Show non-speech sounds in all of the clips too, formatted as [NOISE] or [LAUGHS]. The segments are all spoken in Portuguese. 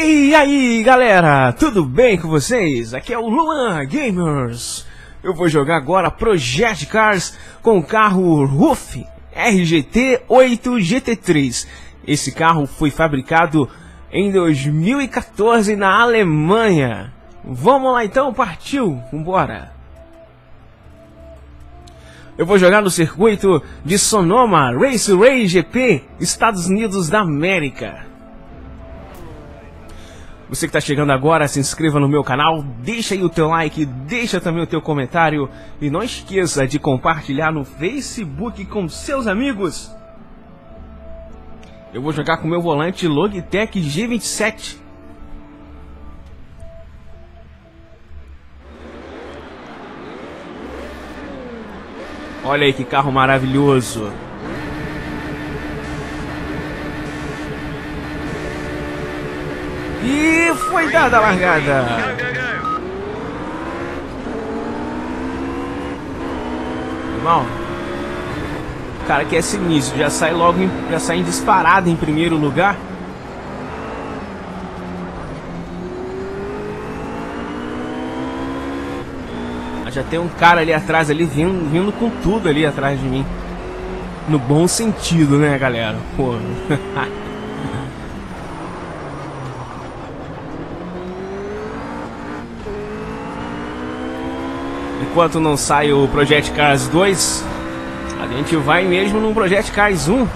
E aí galera, tudo bem com vocês? Aqui é o Luan Gamers. Eu vou jogar agora Project Cars com o carro RUF RGT 8 GT3. Esse carro foi fabricado em 2014 na Alemanha. Vamos lá então, partiu, vambora. Eu vou jogar no circuito de Sonoma Race Ray GP, Estados Unidos da América. Você que está chegando agora, se inscreva no meu canal, deixa aí o teu like, deixa também o teu comentário e não esqueça de compartilhar no Facebook com seus amigos. Eu vou jogar com meu volante Logitech G27. Olha aí que carro maravilhoso. E foi dada a largada. Irmão, o cara que é sinistro, já sai logo, em, já sai em disparada em primeiro lugar. Já tem um cara ali atrás, ali vindo, vindo com tudo ali atrás de mim. No bom sentido, né, galera? Pô. [LAUGHS] Enquanto não sai o Project Cars 2, a gente vai mesmo no Project Cars 1.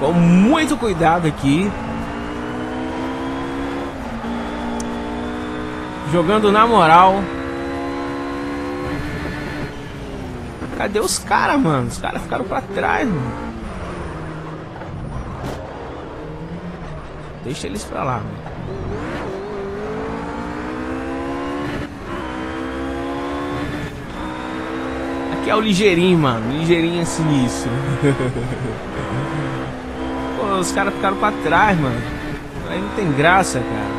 Com muito cuidado aqui. Jogando na moral. Cadê os caras, mano? Os caras ficaram pra trás, mano. Deixa eles pra lá, mano. Aqui é o ligeirinho, mano. Ligeirinho é sinistro. [LAUGHS] Pô, os caras ficaram pra trás, mano. Aí não tem graça, cara.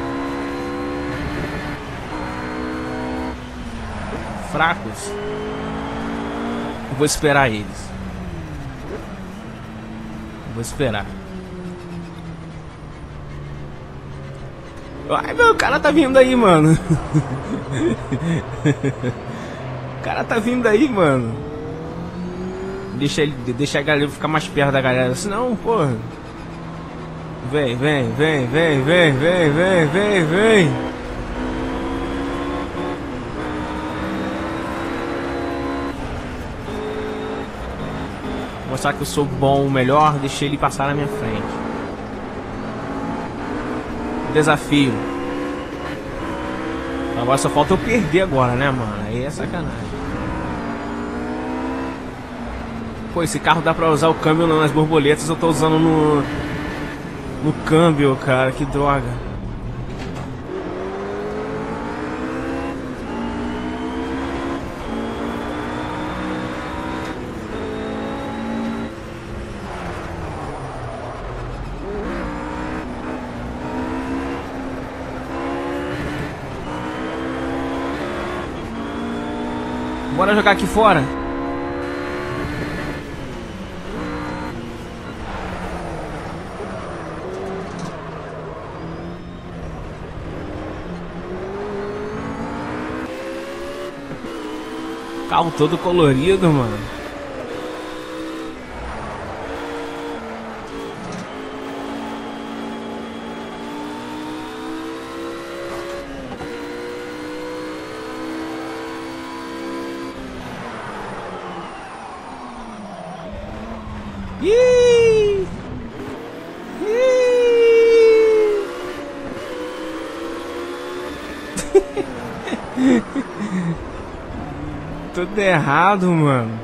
Fracos. Eu vou esperar eles. Eu vou esperar. Ai, meu, o cara tá vindo aí, mano. [LAUGHS] O cara tá vindo aí, mano. Deixa ele, deixa a galera ficar mais perto da galera, senão, porra. Vem, vem, vem, vem, vem, vem, vem, vem, vem. Mostrar que eu sou bom, melhor, deixei ele passar na minha frente. Desafio. Agora só falta eu perder agora, né, mano? Aí é sacanagem. Pô, esse carro dá pra usar o câmbio nas borboletas, eu tô usando no... No câmbio, cara, que droga. Bora jogar aqui fora. Carro todo colorido, mano. Ih! Ih! [LAUGHS] tudo errado, mano.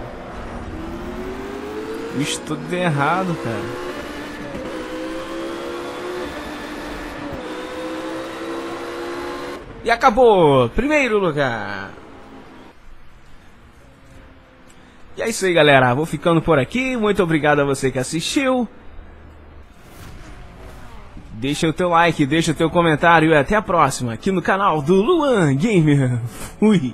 Isso tudo errado, cara. E acabou! Primeiro lugar! E é isso aí, galera. Vou ficando por aqui. Muito obrigado a você que assistiu. Deixa o teu like, deixa o teu comentário e até a próxima aqui no canal do Luan Gamer. Fui!